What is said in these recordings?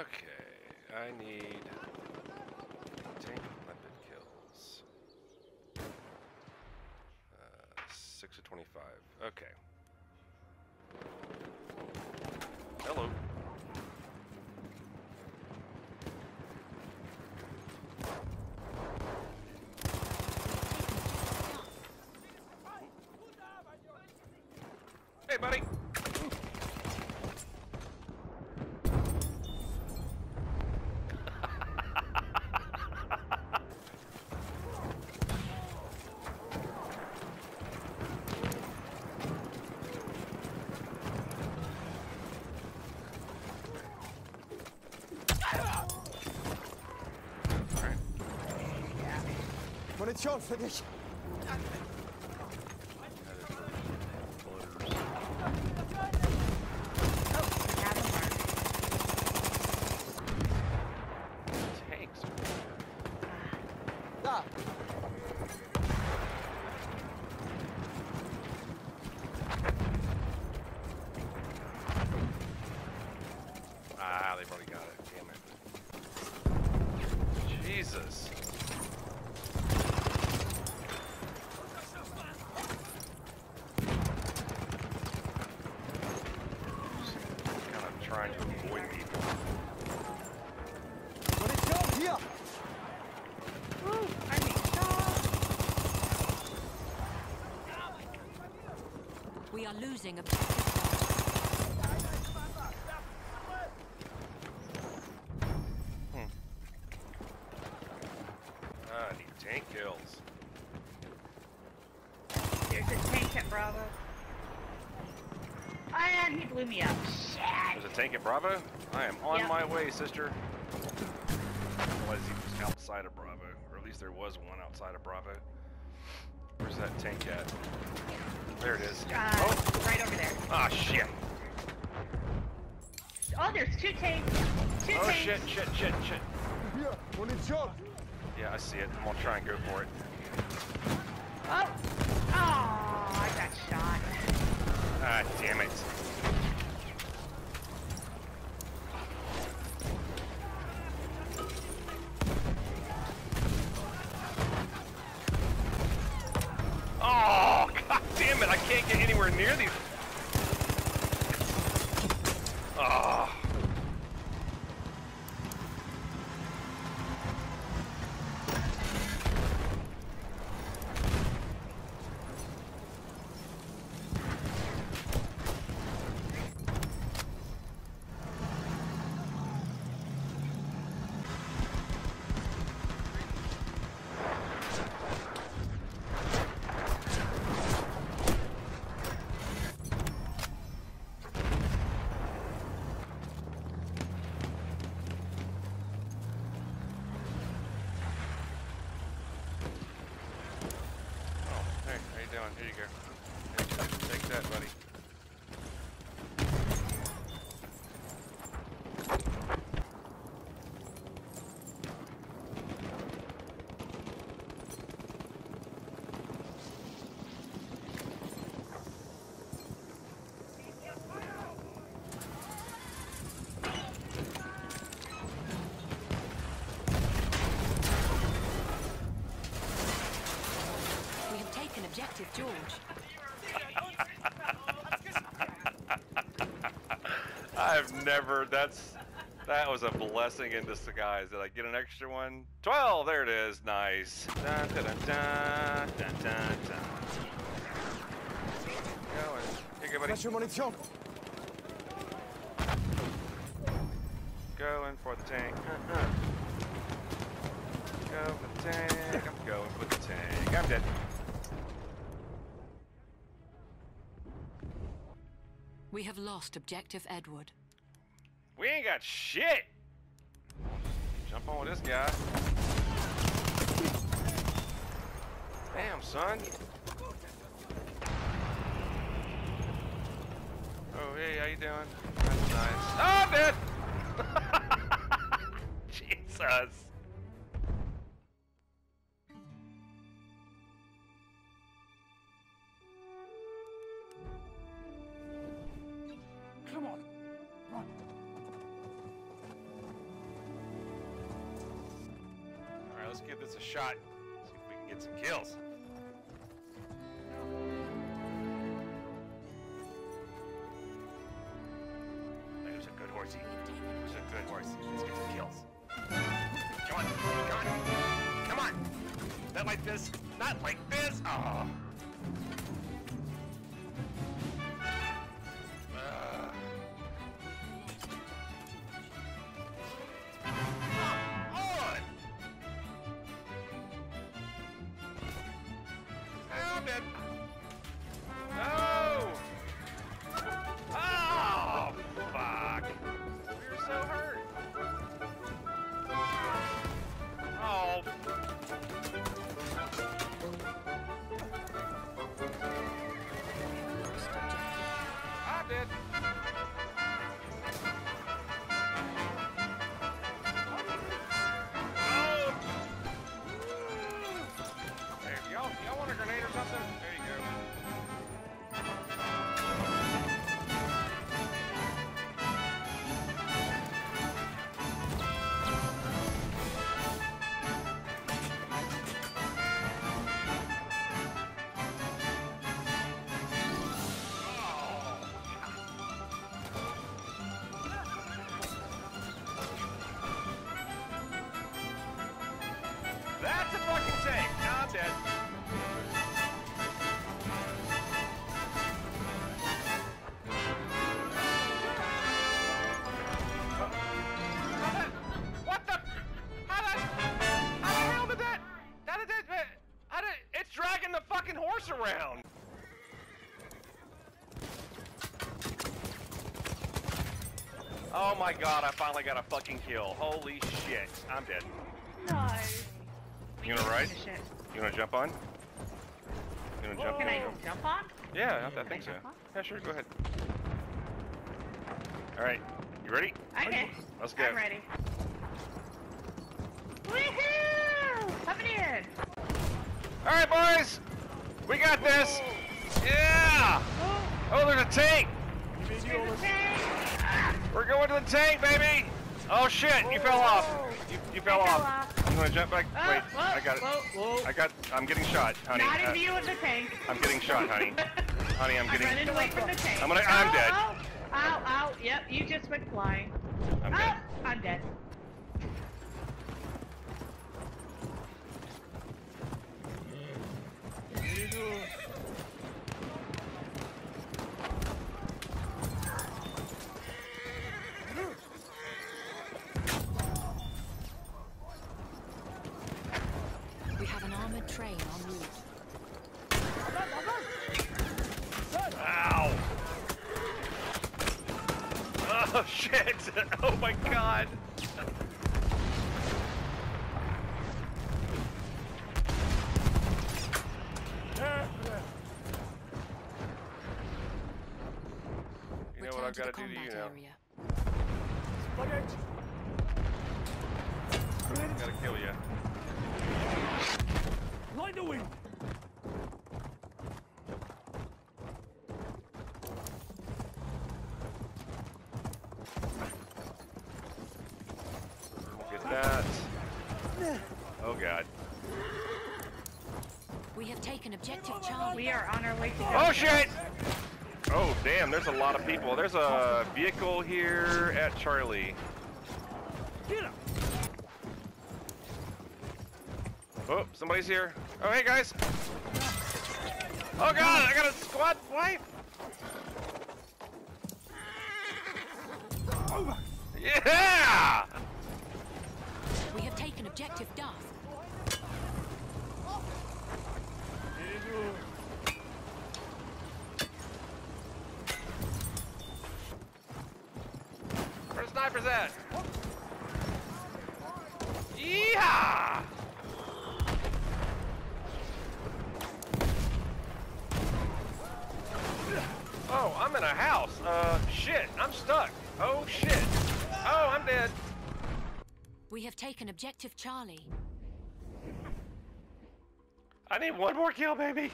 Okay, I need tank weapon kills. Uh, six of twenty-five. Okay. Hello. Hey, buddy. Alright. Munition für dich. Jesus. Just kind of trying to avoid people. Munition hier. We are losing a Ah, I need tank kills. There's a tank at Bravo. And he blew me up. There's a tank at Bravo? I am on Yep. my way, sister. Otherwise, he was outside of Bravo. Or at least there was one outside of Bravo. Where's that tank at? There it is. Uh, oh! right over there. Ah, shit! Oh, there's two tanks. Two Oh, tanks. Oh shit, shit, shit, shit. Yeah, I see it. I'm gonna try and go for it. Oh. Oh, I got shot. Ah, damn it. Oh, god it. I can't get anywhere near these. Oh. Oh, hey, how you doing? Here you go. Take, that, buddy. We have taken objective George. I've never. That's that was a blessing in disguise. Did I get an extra one? Twelve. There it is. Nice. Dun, dun, dun, dun, dun, dun, dun. Going. Here you go, buddy. Going for the tank. Uh-huh. Go for the tank. I'm going for the tank. I'm dead. We have lost objective Edward. We ain't got shit. Jump on with this guy. Damn, son. Oh, hey, how you doing? That's nice. Oh, I'm dead! Jesus. Give this a shot. See if we can get some kills. There's a good horsey. There's a good horse. Let's get some kills. Come on, come on, come on. Not like this. Not like this. Oh. Dragging the fucking horse around. Oh my god! I finally got a fucking kill. Holy shit! I'm dead. Nice. You wanna ride? You wanna jump on? You wanna jump Can in? I jump on? Yeah, I Can think I so. on? Yeah, sure, go ahead. Alright, you ready? Okay. Let's go. I'm ready. Woohoo! Coming in. Alright, boys! We got this! Yeah! Oh, there's a tank! there's a tank. Ah, We're going to the tank, baby! Oh shit, you fell off! You, you fell off. off. I'm gonna jump back. Oh, Wait, I got it. I got. I'm getting shot, honey. Not in Uh, view of the tank. I'm getting shot, honey. honey, I'm I'm getting. running away from the tank. I'm gonna- I'm dead. Ow, ow. Yep, you just went flying. I'm dead. I'm dead. We have an armored train en route. Ow! Oh shit! Oh my god! You know what Return I've to got to do to you now? area. I gotta kill you. Line the wing. Get that. Oh god. We have taken objective Charlie. We are on our way to. Oh shit! Oh damn, there's a lot of people. There's a vehicle here at Charlie. Killer. Oh, somebody's here. Oh hey guys! Oh god, I got a squad wipe! Yeah! We have taken objective Duff. Snipers at? Yeehaw! Oh, I'm in a house. Uh, shit, I'm stuck. Oh shit. Oh, I'm dead. We have taken objective Charlie. I need one more kill, baby.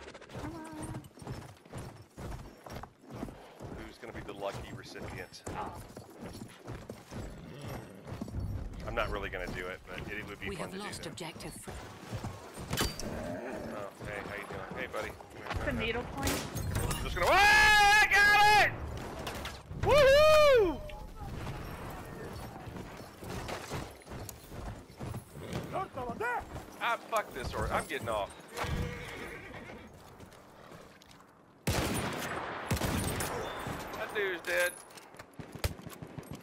Who's gonna be the lucky recipient? I'm not really gonna do it, but it would be We fun have to lost do. objective. Fr- Oh, hey, how you doing? Hey, buddy. The needle point. Just gonna. Ah, I got it! Woohoo! Tortola, there! Ah, fuck this or I'm getting off. That dude's dead.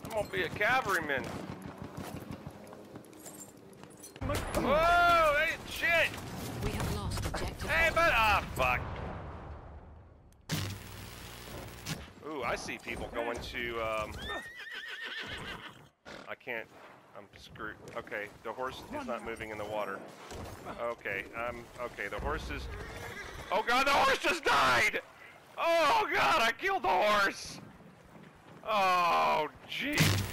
I'm gonna be a cavalryman. Whoa! Hey, shit! We have lost objective. Hey, but ah, fuck. Ooh, I see people going to. Um, I can't. I'm screwed. Okay, the horse is not moving in the water. Okay, um, okay, the horse is. Oh god, the horse just died! Oh god, I killed the horse! Oh, jeez.